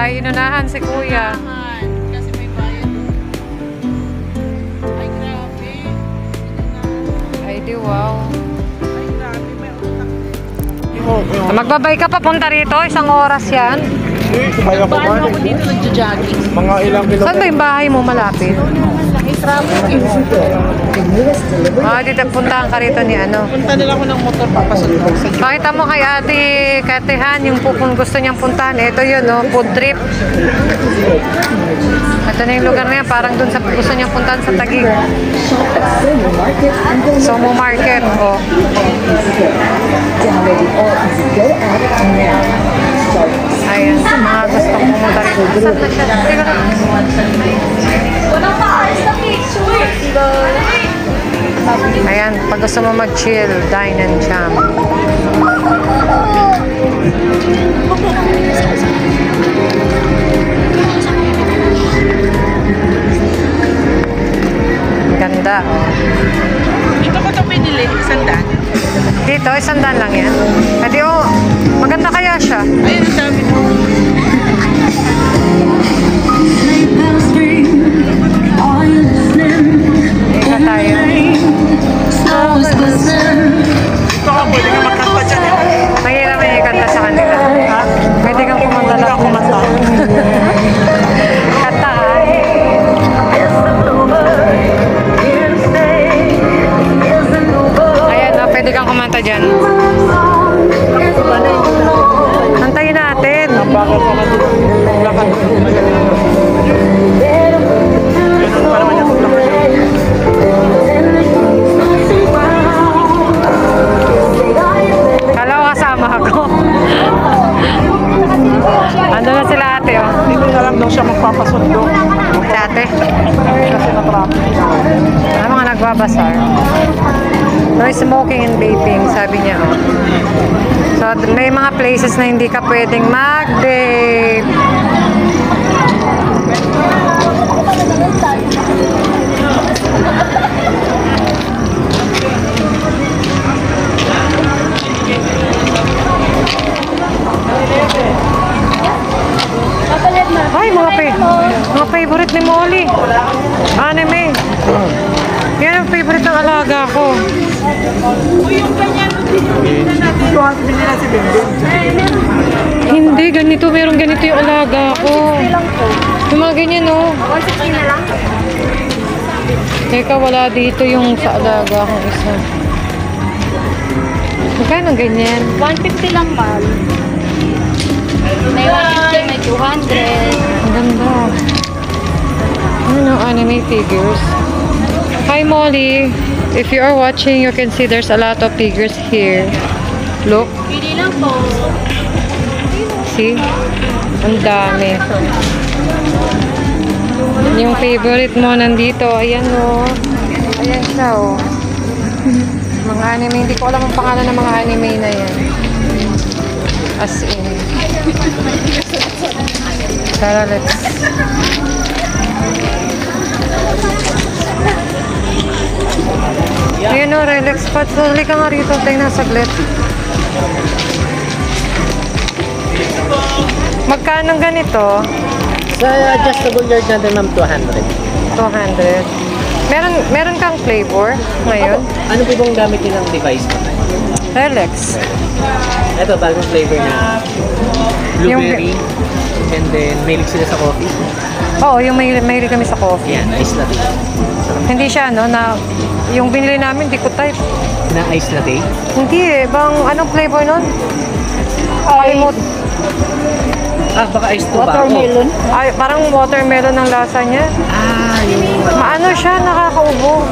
Ay, inunahan si kuya. Kasi may bayad. Ay, grabe. Ay, di wow. Ay, grabe. May utak. Magbabay ka papunta rito, isang oras yan. Kaya ko Paano man. ako dito nagja-jogging? Mga ilang kilo. Saan ba yung bahay mo malapit? Ah, dito puntahan ka rito ni ano. Punta nila ako ng motor papasok sa Pakita mo kay ate Katehan yung pupun gusto niyang puntahan. Ito yun, no? food trip. Ito na yung lugar na yan, parang dun sa gusto niyang puntahan sa Taguig. Somo Market, oh. Ayan, mga gusto pumunta rito. Saan na siya? Teka lang. Ayan, pag gusto mo mag-chill, dine and jam. Ganda, oh. Dito ko ito pinili, sandaan. Dito, isang daan lang yan. Edi, oh, maganda kaya siya. Ayun, dami mo. Ika tayo. Baka pwede places na hindi ka pwedeng mag-vape. Ay, mga pe mga favorite ni Molly. Anime. Yan ang favorite ng alaga ko. Ito ang binila si Bingbing. Hindi, ganito. Meron ganito yung alaga ko. Yung mga ganyan, no? Teka, wala dito yung sa alaga kong isa. Magkano ganyan? 150 lang, ma'am. May 150, may 200. Ang ganda. Ano, anime figures. Hi, Molly. If you are watching, you can see there's a lot of figures here. Look. Pili lang po. See? Ang dami. Yung favorite mo nandito. Ayan o. Ayan siya o. Mga anime. Hindi ko alam ang pangalan ng mga anime na yan. As in. Tara, let's. Ayan o, relax pa. Tuloy ka nga rito. Tingnan saglit. Magkano ganito? Sa adjustable yard natin ma'am 200. 200. Meron meron kang flavor ngayon? Ano po bang gamit niyo ng device mo? Relax. Ito, bagong flavor na blueberry. And then, mahilig sila sa coffee. Oo, yung may may kami sa coffee. Yan, ice latte. Hindi siya no na yung binili namin di ko type. Na ice latte. Hindi eh, bang anong flavor nun? Kalimut. Ah, baka ice to ba? Ay, parang watermelon ang lasa niya. Ah, yung... Maano siya, nakakaubo.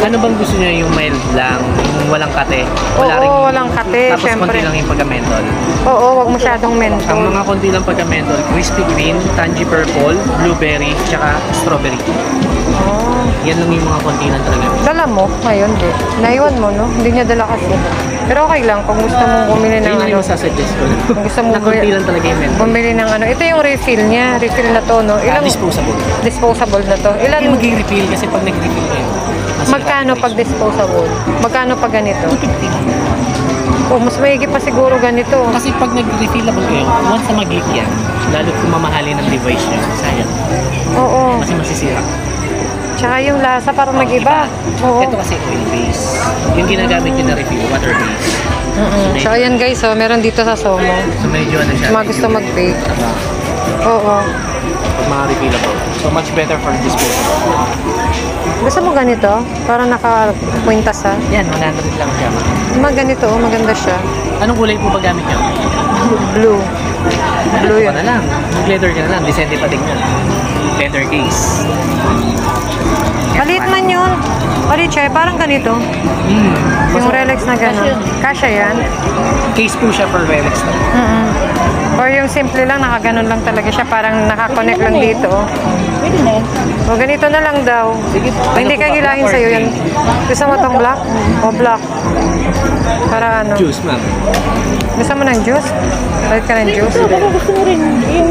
Ano bang gusto niya? Yung mild lang? Yung walang kate? Oo, ring- walang kate, Tapos syempre. konti lang yung pagka-menthol. Oo, wag masyadong Ang mentol. mga konti lang pagka-menthol, crispy green, tangy purple, blueberry, tsaka strawberry. Oh. Yan lang yung mga konti lang talaga. Dala mo ngayon, di. Naiwan mo, no? Hindi niya dala kasi. Pero okay lang kung gusto mong bumili ng Yun ano. yung sasuggest ko. Kung gusto mo na konti bumili- lang talaga yung menthol. Bumili ng ano. Ito yung refill niya. Refill na to, no? Ah, Ilang disposable. disposable na to? Ilan? Hindi mag-refill kasi pag nag-refill kayo. masira Magkano pag disposable? Magkano pag ganito? Oh, mas maigi pa siguro ganito. Kasi pag nag-refillable kayo, once na mag-leak yan, Lalo kung mamahalin ng device nyo. Sayang. Oo. Kasi masisira. Tsaka yung lasa parang nag-iba. Oo. Ito kasi oil base. Yung ginagamit nyo na refill, water base. Mm-mm. So, ayan guys, oh, meron dito sa Somo. So medyo ano siya. Mga gusto mag-bake. Oo. Mga refillable. So much better for disposable. Gusto mo ganito? Parang naka-kwintas ha. Yan, 100 lang siya. Mga ganito, oh, maganda siya. Anong kulay po ba gamit nyo? Blue. Blue yun. na lang. Mag-leather ka na lang. Decente pa din yun. Leather case. Maliit man yun. Eh, parang ganito. Mm. Yung Rolex na gano'n. Kasha yan. Case po siya for Rolex na. Mm-mm. Or yung simple lang, nakaganon lang talaga siya. Parang nakakonect lang dito. Pwede na yun. O ganito na lang daw. Sige po. Hindi Ano ka hilahin sa'yo yan. green? Gusto mo tong black? O black? Para ano? Juice, ma'am. Gusto mo ng juice? Balik ka ng juice? Gusto mo rin. Yung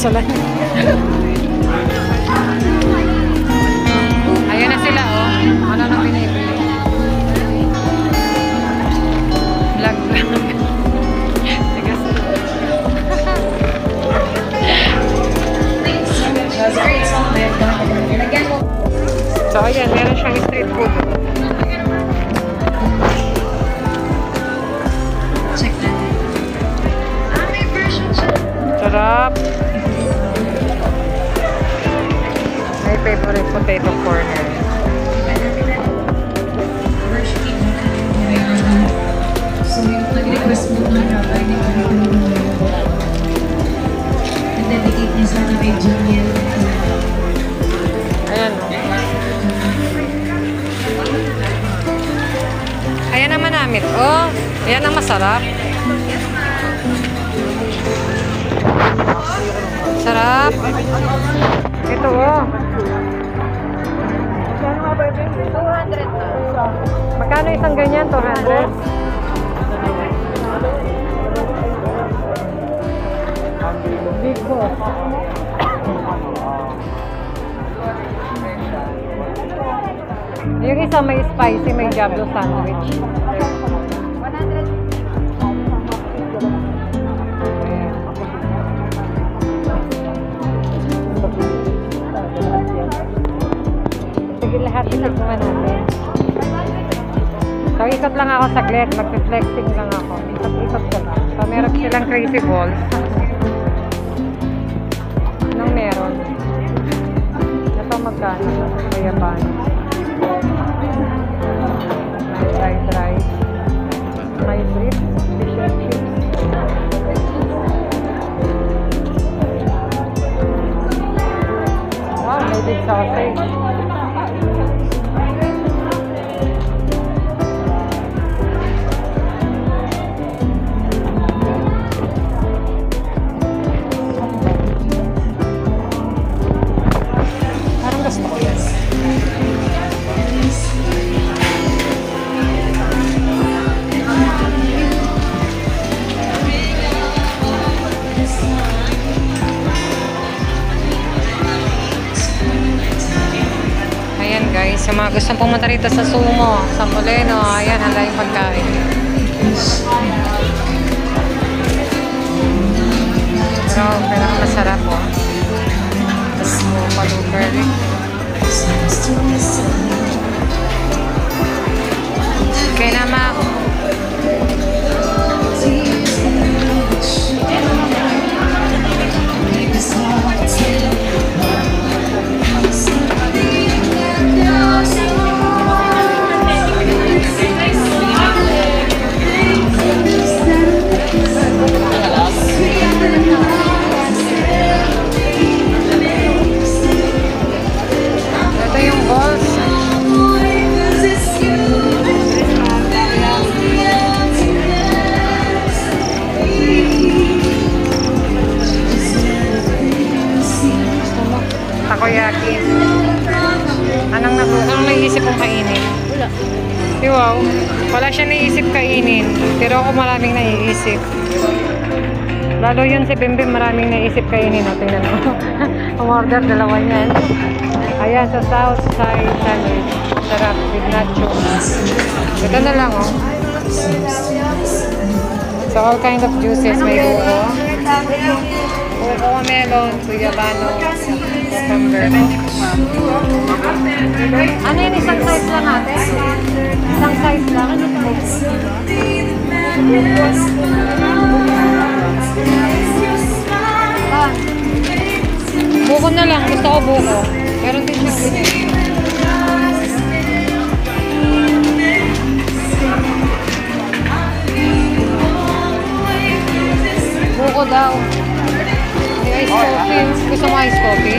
Nagsulat. Ayan na sila, oh. Ano nang binibili? Vlog, vlog. So, ayan, meron siyang street food. Sarap. Kay Julian. Ayan, oh. Ayan naman namin. Oh, ayan ang masarap. Sarap. Ito, oh. Magkano isang ganyan? 200? Yung isa may spicy, may jablo sandwich. Lahat itikman natin. So, ikot lang ako saglit. Mag-flexing lang ako. Ikot-ikot ko lang. So, meron silang crazy balls. Anong meron? Ito magkano? Kaya paano? May fried rice. May brief. Fish and chips. Wow, may big sausage. Mga gustong pumunta rito sa Sumo, sa Moleno, ayan, handa yung pagkain. Pero, pinaka masarap oh. Oh, paluper. Okay Pero ako maraming naiisip. Lalo yun si Bimbim, maraming naisip kainin. O, tingnan mo. Umorder, dalawa niyan. Ayan, sa South Side Sandwich. Sarap, with nachos. Ito na lang, oh. So, all kind of juices. May buko. Buko, melon, guyabano, cucumber. Ano yun, isang size lang ate? Isang size lang? Ah. Buko na lang. Gusto ko buko. Meron din siya. Buko daw. May ice coffee. Gusto mo ice coffee?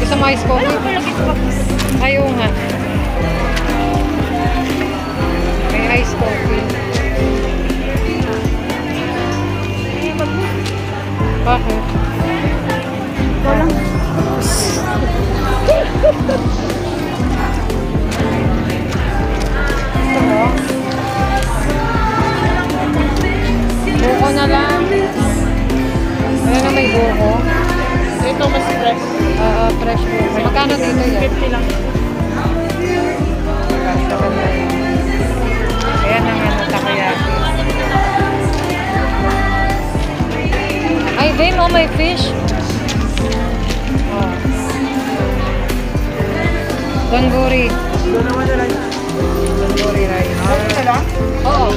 Gusto mo ice coffee? Ayaw nga. May ice coffee. Bakit? Gusto mo? Buko na lang. Ano na may buko? Ito mas fresh. Oo, fresh buko. Magkano dito yan? 50 lang. Oh, may fish. Oh. Lang. Donburi rice. Lang? Oo.